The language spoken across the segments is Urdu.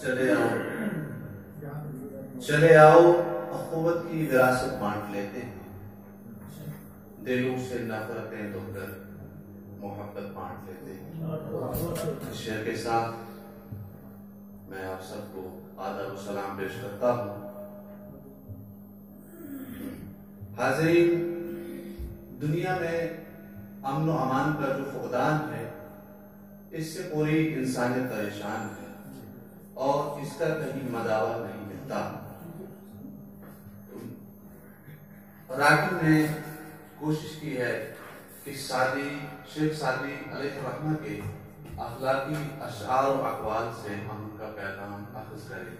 چلے آؤ۔ چلے آؤ، اخوت کی وراثت بانٹ لیتے ہیں۔ دلوں سے نفرتیں دو کر محبت بانٹ لیتے ہیں۔ شعر کے ساتھ میں آپ سب کو آداب و سلام پیش کرتا ہوں۔ حاضرین، دنیا میں امن و امان کا جو فقدان ہے، اس سے پوری انسانیت پریشان ہے۔ اور اس کا کہیں مداوع نہیں ملتا۔ راکب نے کوشش کی ہے کہ سادی، شیخ سادی علیہ الرحمہ کے اخلاقی اشعار و اقوال سے ہم ان کا پیغام اخذ کریں۔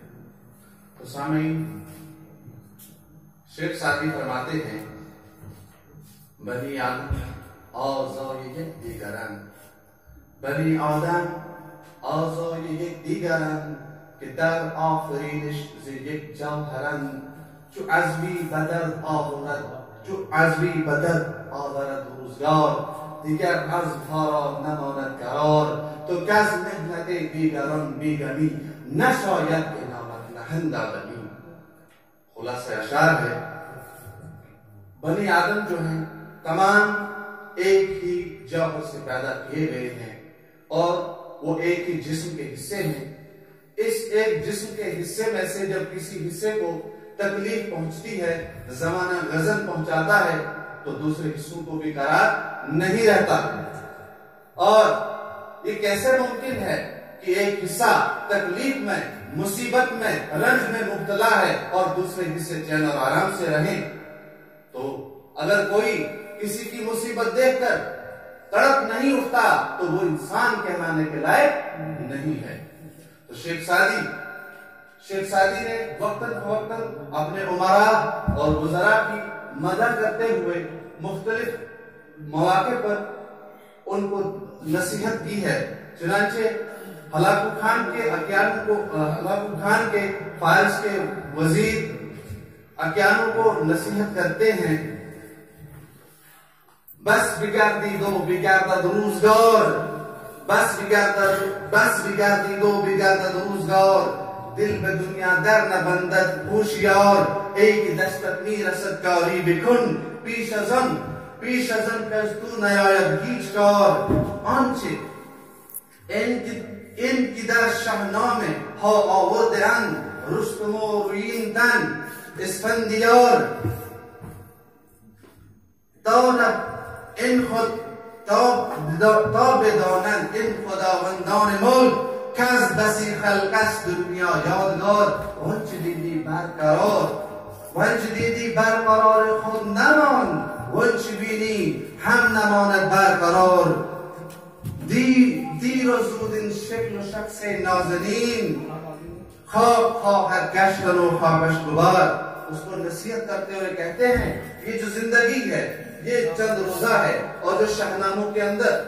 تو سامعین، شیخ سادی فرماتے ہیں، بنی آدم آزای یک دیگرن بنی آدم آزای یک دیگرن که در آفرینش ز یک جوهرن. چو عزوی بدر آورد، چو عزوی بدر آورد روزگار. دیگر از پارا نماند قرار. تو کس مهنت دیگران بیگمی نشاید انامت نهند آدمی خلاصہ اشار ہے بنی آدم جو ہیں، تمام ایک ہی جوہر سے پیدا کیے گئے ہیں اور وہ ایک ہی جسم کے حصے ہیں۔ اس ایک جسم کے حصے میں سے جب کسی حصے کو تکلیف پہنچتی ہے، زمانہ غزن پہنچاتا ہے، تو دوسرے حصوں کو بھی قرار نہیں رہتا۔ اور یہ کیسے ممکن ہے کہ ایک حصہ تکلیف میں، مصیبت میں، رنج میں مبتلا ہے اور دوسرے حصے چین اور آرام سے رہیں؟ تو اگر کوئی کسی کی مصیبت دیکھ کر تڑپ نہیں اٹھتا تو وہ انسان کہلانے کے لائق نہیں ہے۔ تو شیخ سادی شیخ سادی نے وقتاً فوقتاً اپنے عمرہ اور وزراء کی مدد کرتے ہوئے مختلف مواقع پر ان کو نصیحت کی ہے۔ چنانچہ ہلاکو خان کے اکیانوں کو، ہلاکو خان کے فارس کے وزیر اکیانوں کو نصیحت کرتے ہیں۔ بس بگردید و بگردد روزگار. بس بگردد بس بگردید و بگردد روزگار. دل به دنیا در نبندد هوشیار. ای که دستت میرسد کاری بکن. پیش از آن پیش از آن که از تو نیاید هیچ کار. آنچه این که این که در شهنامه ها آورده اند رستم و رویین تن اسفندیار. داند این خود تا تا بدانند این خداوندان ملک که از بسی خلق است دنیا یادگار. وانچه دیدی برقرار وانچه دیدی برقرار خود نمان وانچه بینی هم نماند برقرار. دی دیر و زود این شکل و شخص نازنین خواب خواهد گشتن و خوابش دوبار اس کو نصیحت کرتے ہوئے کہتے ہیں یہ جو زندگی ہے یہ چند روزہ ہے اور جو شہناموں کے اندر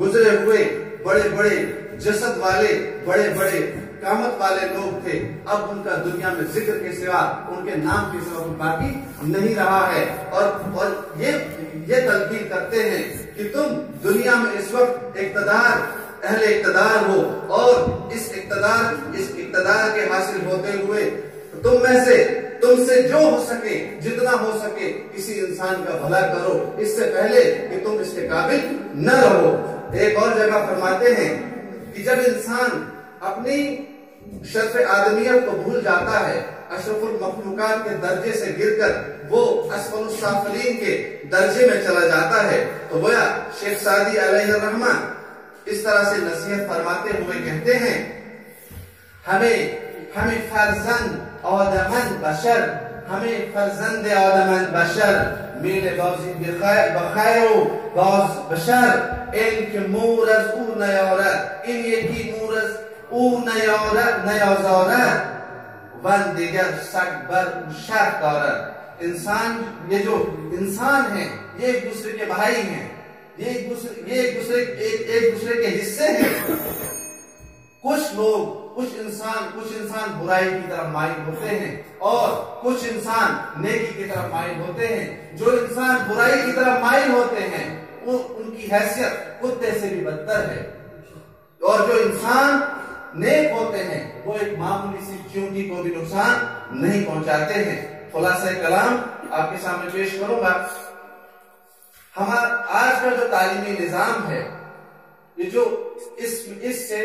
گزرے ہوئے بڑے بڑے جسد والے، بڑے بڑے قامت والے لوگ تھے، اب ان کا دنیا میں ذکر کے سوا ان کے نام کے سوا باقی نہیں رہا ہے۔ اور اور یہ یہ تلقین کرتے ہیں کہ تم دنیا میں اس وقت اقتدار، اہل اقتدار ہو اور اس اقتدار اس اقتدار کے حاصل ہوتے ہوئے تم میں سے تم سے جو ہو سکے، جتنا ہو سکے کسی انسان کا بھلا کرو۔ اس سے پہلے کہ تم اس کے قابل نہ رہو۔ ایک اور جگہ فرماتے ہیں کہ جب انسان اپنی شرف آدمیت کو بھول جاتا ہے، اشرف المخلوقات کے درجے سے گر کر وہ اسفل السافلین کے درجے میں چلا جاتا ہے، تو گویا شیخ سعدی علیہ الرحمن اس طرح سے نصیحت فرماتے ہوئے کہتے ہیں، ہمیں ہمیں فرزند آدمند بشر ہمیں فرزند آدمند بشر. میل بازی بخیر و باز بشر. این که مور از او نیارد. این یکی مور از او نیارد نیازارد. ون دیگر سگ بر او شرط دارد. انسان یہ جو انسان ہیں یہ ایک دوسرے کے بھائی ہیں. یہ ایک دوسرے یہ ایک دوسرے ایک دوسرے کے حصے ہیں. کچھ لوگ کچھ انسان کچھ انسان برائی کی طرف مائل ہوتے ہیں اور کچھ انسان نیکی کی طرف مائل ہوتے ہیں۔ جو انسان برائی کی طرف مائل ہوتے ہیں، وہ ان کی حیثیت کتے سے بھی بدتر ہے۔ اور جو انسان نیک ہوتے ہیں، وہ ایک معمولی سی چونٹی کو بھی نقصان نہیں پہنچاتے ہیں۔ خلاصہ کلام آپ کے سامنے پیش کروں گا۔ ہمارا آج کا جو تعلیمی نظام ہے یہ جو اس اس سے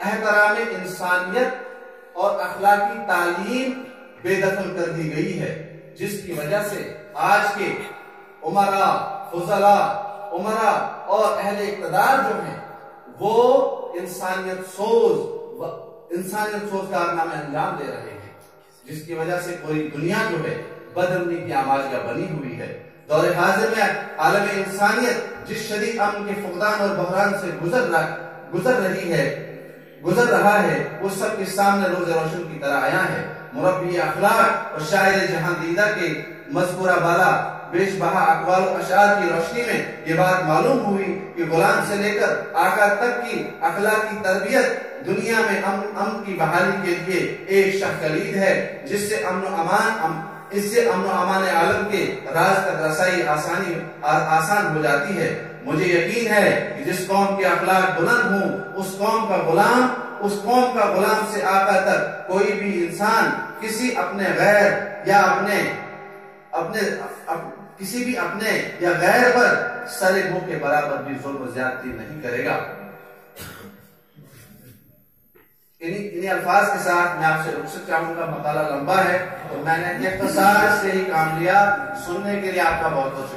احترام انسانیت اور اخلاقی تعلیم بے دخل کر دی گئی ہے، جس کی وجہ سے آج کے عمرہ فضلہ عمرہ اور اہل اقتدار جو ہیں، وہ انسانیت سوز انسانیت سوز کارنامے انجام دے رہے ہیں، جس کی وجہ سے پوری دنیا جو ہے بدمنی کی آماج بنی ہوئی ہے۔ دور حاضر میں عالم انسانیت جس شدید امن کے فقدان اور بحران سے گزر گزر رہی ہے، گزر رہا ہے، وہ سب کے سامنے روز روشن کی طرح آیا ہے۔ مربی اخلاق اور شاعر جہاں دیدہ کے مذکورہ بالا بیش بہا اقوال و اشعار کی روشنی میں یہ بات معلوم ہوئی کہ غلام سے لے کر آقا تک کی اخلاقی تربیت دنیا میں امن امن کی بحالی کے لیے ایک شخ کلید ہے، جس سے امن و امان اس سے امن و امان عالم کے راز تک رسائی آسانی آسان ہو جاتی ہے۔ مجھے یقین ہے کہ جس قوم کے اخلاق بلند ہوں، اس قوم کا غلام، اس قوم کا غلام سے آقا تک کوئی بھی انسان کسی اپنے غیر یا اپنے اپنے، اپ، کسی بھی اپنے یا غیر پر سر منہ کے برابر بھی ظلم و زیادتی نہیں کرے گا۔ یعنی انہی الفاظ کے ساتھ میں آپ سے رخصت چاہوں گا، مطالعہ لمبا ہے، تو میں نے اختصار سے ہی کام لیا، سننے کے لیے آپ کا بہت بہت